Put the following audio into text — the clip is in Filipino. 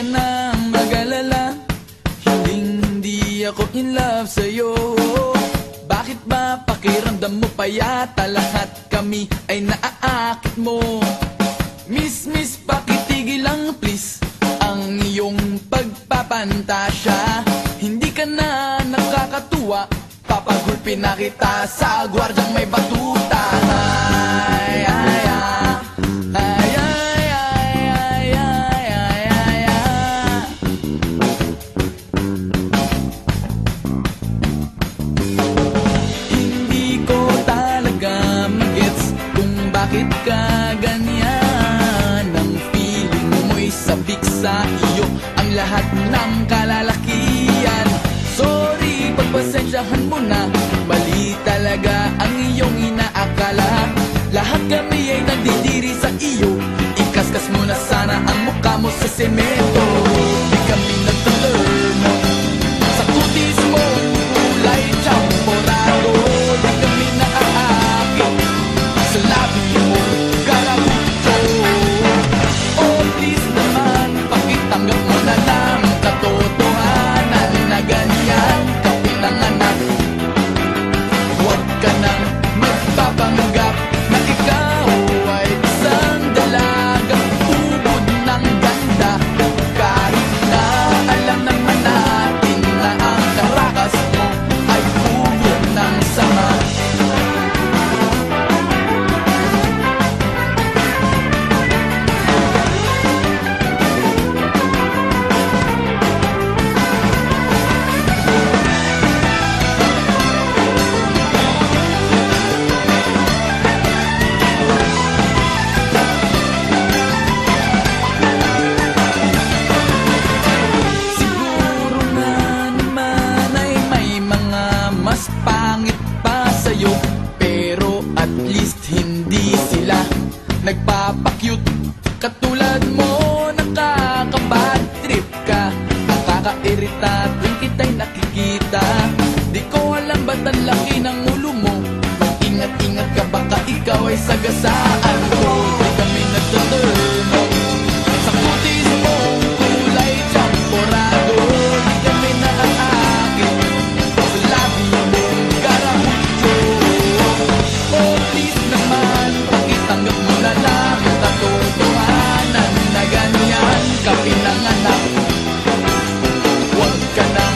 ka na mag-alala. Hindi ako in love sa'yo. Bakit ba pakiramdam mo pa yata Lahat kami ay naaakit mo? Miss, miss, pakitigil lang please. Ang iyong pagpapantasya. Hindi ka na nakakatuwa. Papagulpin na kita sa gwardyang may batuta iyo ang lahat ng kalalakian Sorry, pagpasensyahan mo na. Mali talaga ang iyong inaakala. Lahat kami ay nandidiri sa iyo. Ikaskas mo na sana ang mukha mo sa semento Ingat ka baka ikaw ay sagasaan. Ko Di kami nagtuturn Sa kutis mo, kulay champorado Di kami naaakit Sa labi mo, karamucho. Oh please naman, pakitanggap mo na lang Yung katotohanan na ganyan. Ka pinanganak Huwag ka na